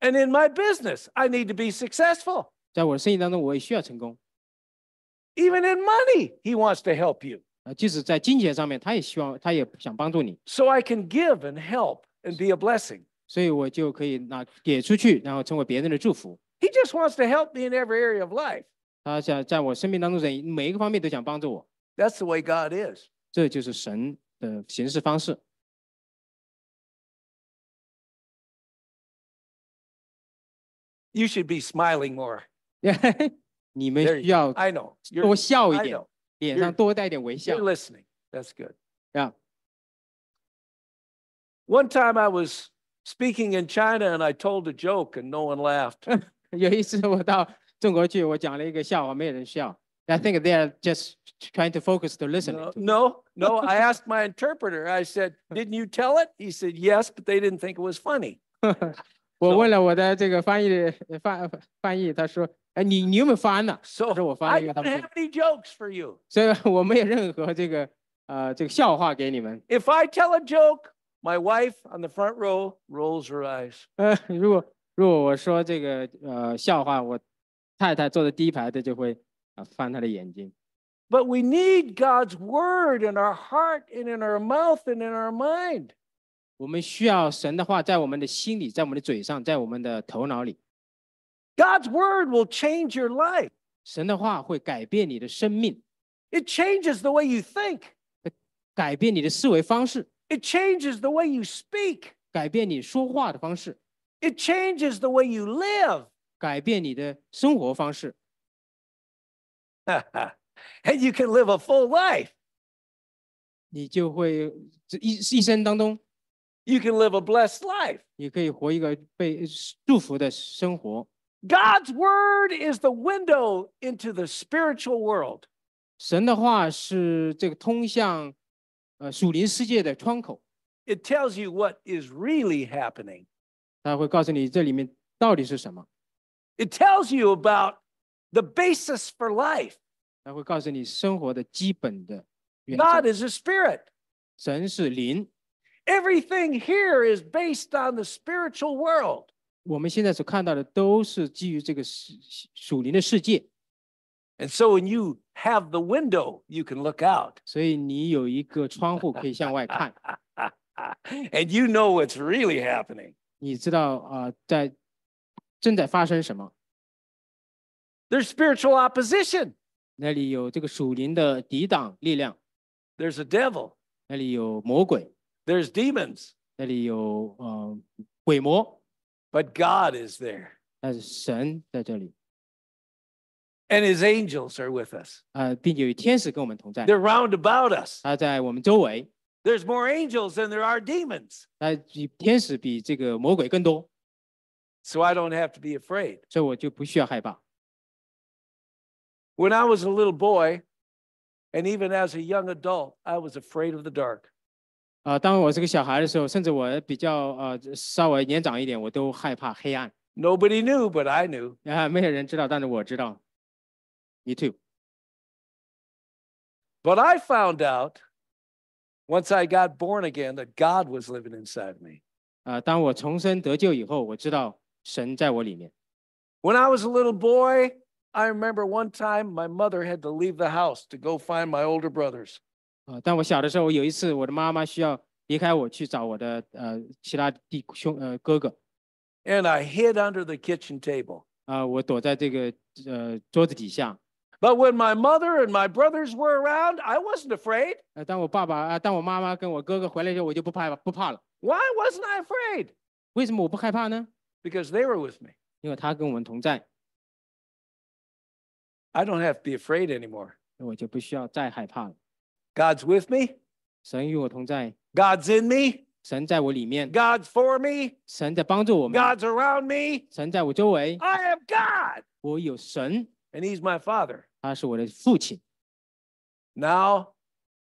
And in my business, I need to be successful. 在我的生意当中，我也需要成功。 Even in money, He wants to help you. 啊，即使在金钱上面，他也希望，他也想帮助你， So I can give and help and be a blessing. 所以我就可以拿给出去，然后成为别人的祝福。 He just wants to help me in every area of life. 他想在我生命当中人每一个方面都想帮助我， That's the way God is. 这就是神的行事方式。 You should be smiling more. 你们 There 需 you 要 I know. You're, 多笑一 I 点 know.，脸 You're- 上多带点微笑 You're。listening. That's good. 啊， One time I was speaking in China and I told a joke and no one laughed. 有一次我到中国去，我讲了一个笑话，没有人笑。I think they are just trying to focus to listen. No, no, no. I asked my interpreter, I said, Didn't you tell it? He said, Yes, but they didn't think it was funny. 我问了我的这个翻译翻翻译，他说：“哎，你你有没有翻呢？”说我翻 I 了一个，他 don't 们 have any jokes for you. 所以我没有任何这个呃这个笑话给你们。If I tell a joke, my wife on the front row rolls her eyes. 呃，如果如果我说这个呃笑话，我太太坐在第一排的就会啊、翻她的眼睛。But we need God's word in our heart and in our mouth and in our mind. 我们需要神的话在我们的心里，在我们的嘴上，在我们的头脑里。 God's word will change your life. 神的话会改变你的生命， It changes the way you think. 改变你的思维方式， It changes the way you speak. 改变你说话的方式， It changes the way you live. 改变你的生活方式。 and you can live a full life. 你就会这一一生当中， You can live a blessed life. 你可以活一个被祝福的生活。 God's word is the window into the spiritual world. 神的话是这个通向呃属灵世界的窗口， It tells you what is really happening. 他会告诉你这里面到底是什么， It tells you about the basis for life. 他会告诉你生活的基本的原 God 则。 is a spirit. 神是灵， Everything here is based on the spiritual world. 我们现在所看到的都是基于这个世属灵的世界， And so when you have the window, you can look out 所以你有一个窗户可以向外看， and you know what's really happening. 你知道啊、在 正在发生什么， There's spiritual opposition. 那里有这个属灵的抵挡力量， There's a devil. 那里有魔鬼， There's demons. 那里有呃鬼魔， But God is there. 但是神在这里 And his angels are with us. 啊、呃并且有天使跟我们同在， They're round about us. 他在我们周围， There's more angels than there are demons. 他比天使比这个魔鬼更多， So I don't have to be afraid. 所以我就不需要害怕。 When I was a little boy, and even as a young adult, I was afraid of the dark. 啊、当我是个小孩的时候，甚至我比较呃稍微年长一点，我都害怕黑暗 Nobody knew, but I knew. 啊，没有人知道，但是我知道。Me too。 But I found out once I got born again that God was living inside me. 啊、当我重生得救以后，我知道神在我里面。 When I was a little boy, I remember one time my mother had to leave the house to go find my older brothers. 啊、当我小的时候，有一次我的妈妈需要离开我去找我的呃其他弟兄呃哥哥， And I hid under the kitchen table. 啊、我躲在这个呃桌子底下。 But when my mother and my brothers were around, I wasn't afraid. 呃，当我爸爸啊、当我妈妈跟我哥哥回来之后，我就不怕不怕了。 Why wasn't I afraid? 为什么我不害怕呢？ Because they were with me. 因为他跟我们同在， I don't have to be afraid anymore. 我就不需要再害怕了。 God's with me. 神与我同在， God's in me. 神在我里面， God's for me. 神在帮助我们， God's around me. 神在我周围， I have God. 我有神， And He's my Father. 他是我的父亲。 Now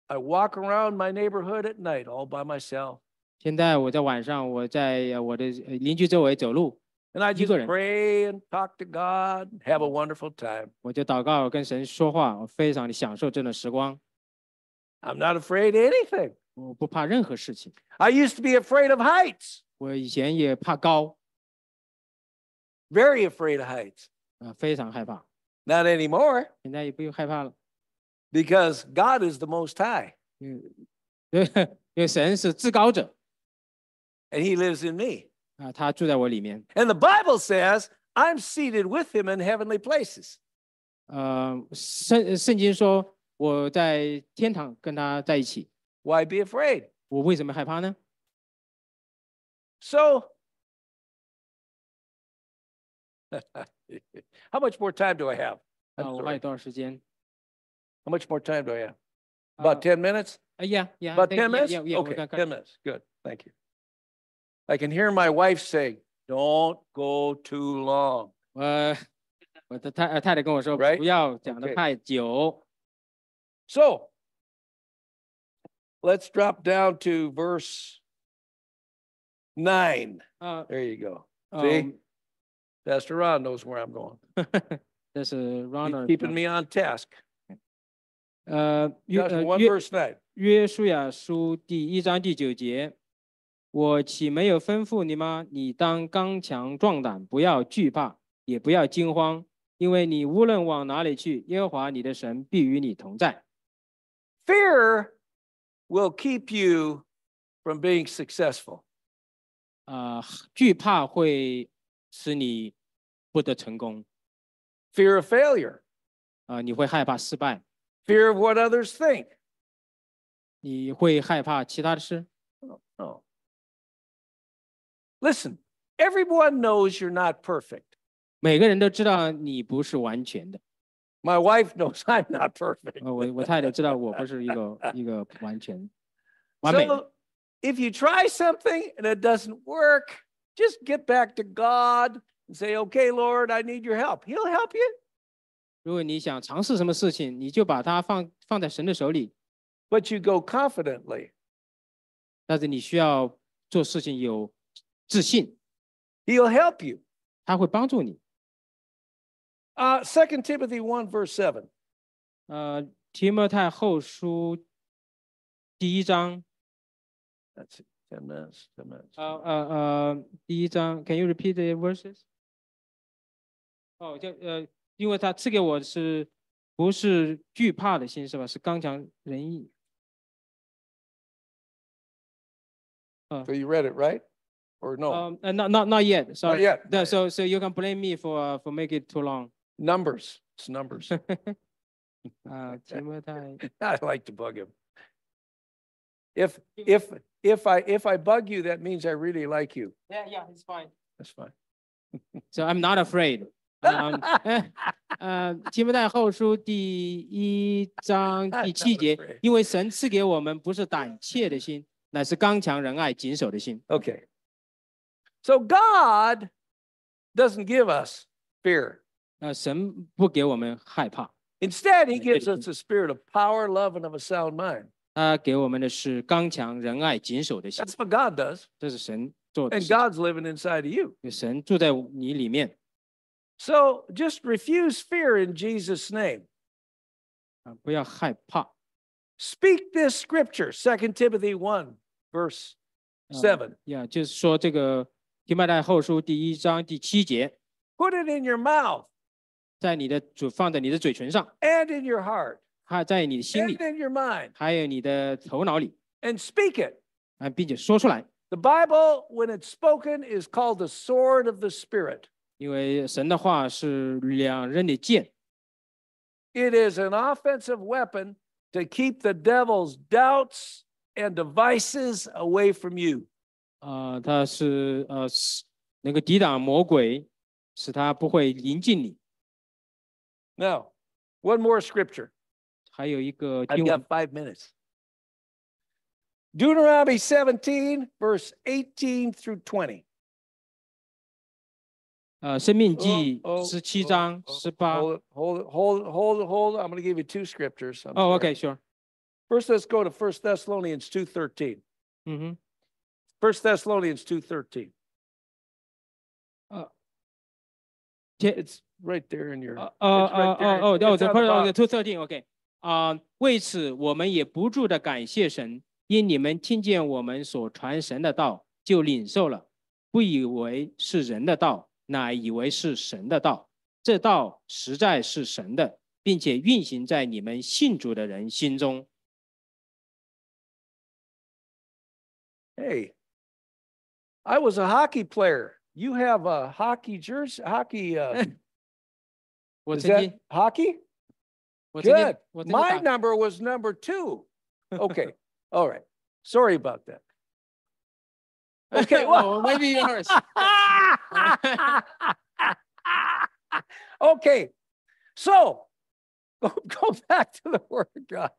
I walk around my neighborhood at night all by myself. 现在我在晚上，我在呃我的呃邻居周围走路， And I You just got it. pray and talk to God, and have a wonderful time. 我就祷告，跟神说话，我非常的享受这段时光， I'm not afraid of anything. 我不怕任何事情。 I used to be afraid of heights, 我以前也怕高， very afraid of heights. 啊、非常害怕， Not anymore 现在也不用害怕了， because God is the Most High 因为因为神是至高者 and He lives in me. 啊、他住在我里面。 And the Bible says I'm seated with Him in heavenly places. 呃，圣圣经说 我在天堂跟他在一起， Why be afraid? 我为什么害怕呢？ So, how much more time do I have? 啊， I'm 我还有 sorry. 多少时间？ How much more time do I have? 啊 About 10 minutes? 哎呀呀， About 对 10 minutes? yeah, yeah, yeah, Okay, 我刚 10 minutes. Good. Thank you. I can hear my wife saying, don't go too long. 我我的太呃太太跟我说 Right? 不要讲的 Okay. 太久。 So, let's drop down to verse 9. 啊， There you go. 呃 See? Pastor Ron knows where I'm going. 这是 He's Ronald keeping me on task. 呃约 Joshua 呃 1 约 verse 9. 约书亚书第一章第九节，我岂没有吩咐你吗？你当刚强壮胆，不要惧怕，也不要惊慌，因为你无论往哪里去，耶和华你的神必与你同在。 Fear will keep you from being successful. 啊、惧怕会使你不得成功， Fear of failure. 啊、你会害怕失败， Fear of what others think. 你会害怕其他的事。 No. Listen, everyone knows you're not perfect. 每个人都知道你不是完全的， My wife knows I'm not perfect. 呃我我太太知道我不是一个一个完全完美的。 So if you try something and it doesn't work, just get back to God and say, okay, Lord, I need your help. He'll help you, 如果你想尝试什么事情，你就把它放放在神的手里， but you go confidently. 但是你需要做事情有自信， He'll help you. 他会帮助你。 Uh, 2 Timothy 1, verse 7. 呃，提摩太后书第一章， That's it. 10 minutes. 10 minutes. 呃呃呃，第一章，Can you repeat the verses？哦，就呃，因为他赐给我是不是惧怕的心是吧？是刚强仁义。 So you read it, right? or no? Um, uh, not not not yet. Not Sorry. yet. No, so so you can blame me for uh, for make it too long. Numbers, it's numbers. 啊，提摩太 I like to bug him. If, if, if I, if I bug you, that means I really like you. Yeah, yeah, it's fine. That's fine. So I'm not afraid. Um, 哎呃，提摩太后书第一章 I'm 第 not 七节 afraid.，因为神赐给我们不是胆怯的心，乃是刚强仁爱谨守的心。 Okay. So God doesn't give us fear. Instead, he gives us a spirit of power, love, and of a sound mind. That's what God does. And God's living inside of you. So just refuse fear in Jesus' name. Speak this scripture, 2 Timothy 1, verse 7. 呀，就是说这个提摩太后书第一章第七节，Put it in your mouth 在你的嘴放在你的嘴唇上， and in your heart 还在你的心 and 里， in your mind 还有你的头脑里 and speak it. 啊，并且说出来。 The Bible, when it's spoken, is called the sword of the Spirit. 因为神的话是两刃的剑， It is an offensive weapon to keep the devil's doubts and devices away from you. 啊、它是呃是能够抵挡魔鬼，使他不会临近你。 now, one more scripture. I've got minutes. Deuteronomy 17, verse 18 through 20. 呃，《申命记哦》哦十七章哦十八。Hold, oh, hold, hold, hold, hold. I'm going to give you two scriptures. Oh, okay, sure. First, let's go to First Thessalonians 2.13. 嗯哼，First mm-hmm. Thessalonians 2.13. It's right there in your. 呃 it's 呃 right 呃 there. 哦哦， It's 对 on the ，two bottom. two thirteen，OK。啊，为此我们也不住的感谢神，因你们听见我们所传神的道，就领受了，不以为是人的道，乃以为是神的道。这道实在是神的，并且运行在你们信主的人心中。 Hey, I was a hockey player. You have a hockey jersey, hockey, uh, 我 is 曾 that 经， hockey? 我曾经 Good.，我曾经 My 打 number was number two. Okay, all right. Sorry about that. Okay, well. Oh, maybe yours. okay, so go, go back to the word of God.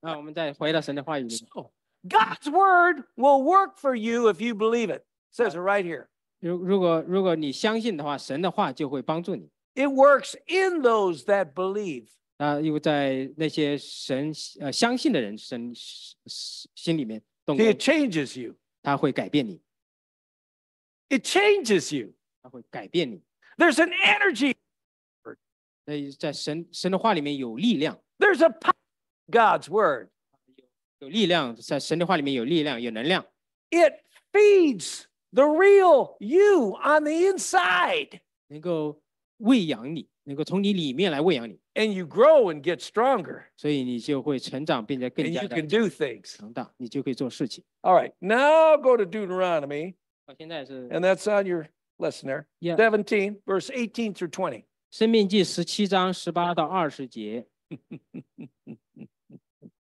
啊，我们再回到神的话语里。 So God's word will work for you if you believe it. Says it right here. 如如果如果你相信的话，神的话就会帮助你。 It works in those that believe. 啊，因为在那些神呃相信的人神心心里面动 See, 工 it，changes you. 他会改变你， It changes you. 他会改变你。 There's an energy. 所以在神神的话里面有力量， There's a power in God's word. 有力量，在神的话里面有力量，有能量。 It feeds the real you on the inside. And you grow and get stronger. And you can do things. All right, Now go to Deuteronomy, and that's on your lesson there. Yeah. 17, verse 18 through 20. 申命记十七章十八到二十节，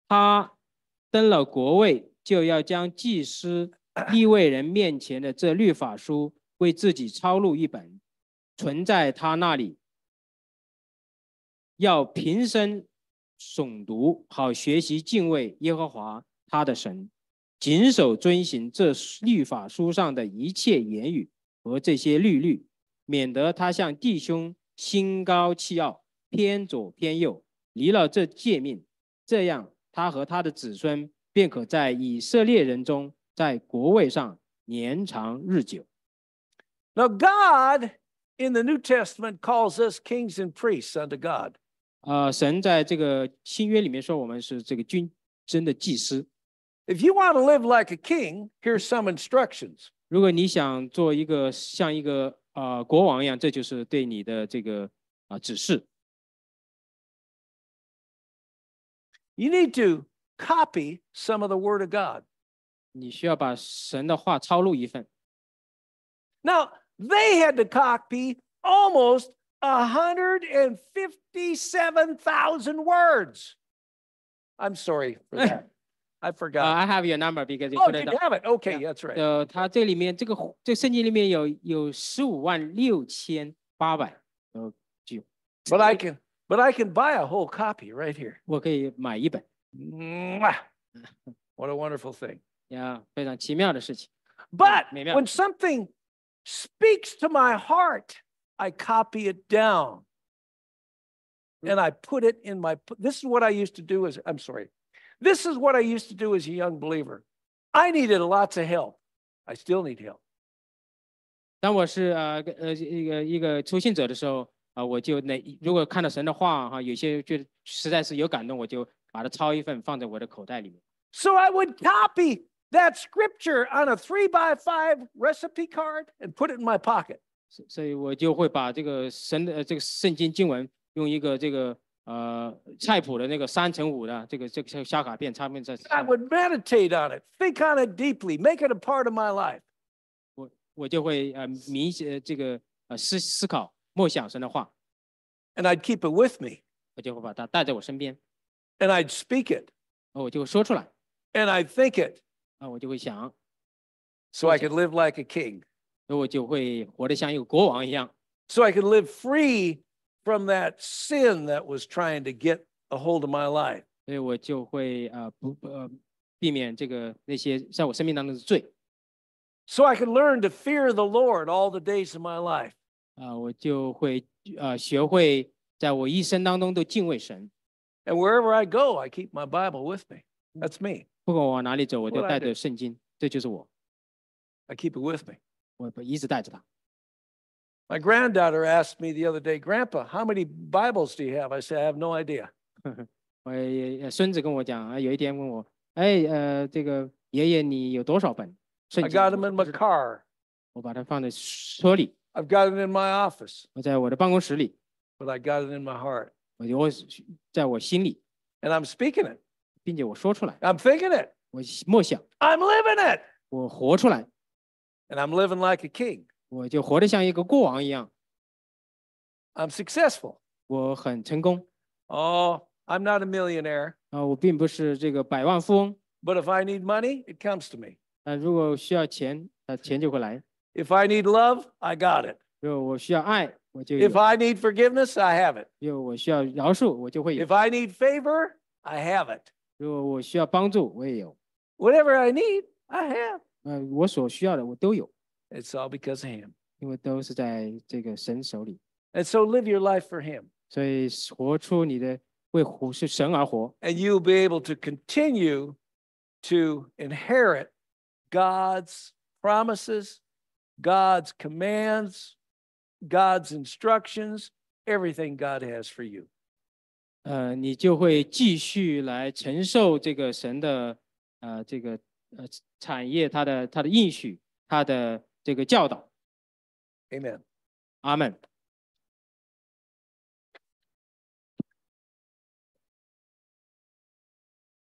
他登了国位，就要将祭司 立位人面前的这律法书为自己抄录一本，存在他那里，要平生诵读，好学习敬畏耶和华他的神，谨守遵行这律法书上的一切言语和这些律律，免得他向弟兄心高气傲，偏左偏右，离了这诫命，这样他和他的子孙便可在以色列人中，在国位上年长日久。Now God in the New Testament calls us kings and priests unto God. 呃，神在这个新约里面说我们是这个君尊的祭司。If you want to live like a king, here's some instructions. 如果你想做一个像一个呃国王一样，这就是对你的这个啊、呃、指示。You need to copy some of the Word of God. 你需要把神的话抄录一份。 Now, they had to copy almost 157,000 words. I'm sorry for that. I 啊、 forgot. i have your number because you Oh, put it did up. you have it? Okay, Yeah. that's right. 呃，它这里面这个这圣经里面有有十五万六千八百呃句， But I can, but I can buy a whole copy right here. 我可以买一本 Mwah. What a wonderful thing. 呀，非常奇妙的事情。 But maybe I- when something speaks to my heart, I copy it down. And I put it in my, this is what I used to do as, I'm sorry. This is what I used to do as a young believer. I needed lots of help. I still need help. 当我是呃呃一个一个初信者的时候啊、我就那如果看到神的话哈、有些觉得实在是有感动，我就把它抄一份放在我的口袋里面。 So I would copy that scripture on a three by five recipe card and put it in my pocket. 所所以我就会把这个神的呃这个圣经经文用一个这个呃菜谱的那个三乘五的这个这个小卡片插面在 I would meditate on it, think on it deeply, make it a part of my life. 我我就会呃迷呃这个呃思思考默想神的话， And I'd keep it with me 我就会把它带在我身边， and I'd speak it 我就会说出来 and I'd think it 啊，我就会想， so I could live like a king, 所以我就会活得像一个国王一样， so I could live free from that sin that was trying to get a hold of my life. 所以我就会呃不呃避免这个那些在我生命当中的罪 So I could learn to fear the Lord all the days of my life. 啊、我就会呃学会在我一生当中都敬畏神， And wherever I go, I keep my Bible with me. That's me. 不管我往哪里走，我都 What I 带 do. 着圣经，这就是我， I keep it with me. 我一直带着它。 My granddaughter asked me the other day, Grandpa, how many Bibles do you have? I said, I have no idea. 我也呃孙子跟我讲啊，有一天问我，哎呃，这个爷爷你有多少本圣 I 经？ got 我 them 说 in 不 my 知道 car. 我把它放在车里， I've got it in my office, 我在我的办公室里， but I got it in my heart. 我就我在我心里， And I'm speaking it. 并且我说出来， I'm thinking it. 我默想， I'm living it. 我活出来， And I'm living like a king. 我就活得像一个国王一样， I'm successful. 我很成功 Oh, I'm not a millionaire, 啊、我并不是这个百万富翁， but if I need money, it comes to me. 啊、如果需要钱，那钱就会来； If I need love, I got it. 如果我需要爱，我就有； If I need forgiveness, I have it. 如果我需要饶恕，我就会有； If I need favor, I have it. 如果我需要帮助，我也有。 Whatever I need, I have. 呃，我所需要的我都有， It's all because of Him. 因为都是在这个神手里。 And so live your life for Him, 所以活出你的为活是神而活， and you'll be able to continue to inherit God's promises, God's commands, God's instructions, everything God has for you. 呃，你就会继续来承受这个神的呃这个呃产业，它的它的应许，它的这个教导。Amen. 阿门。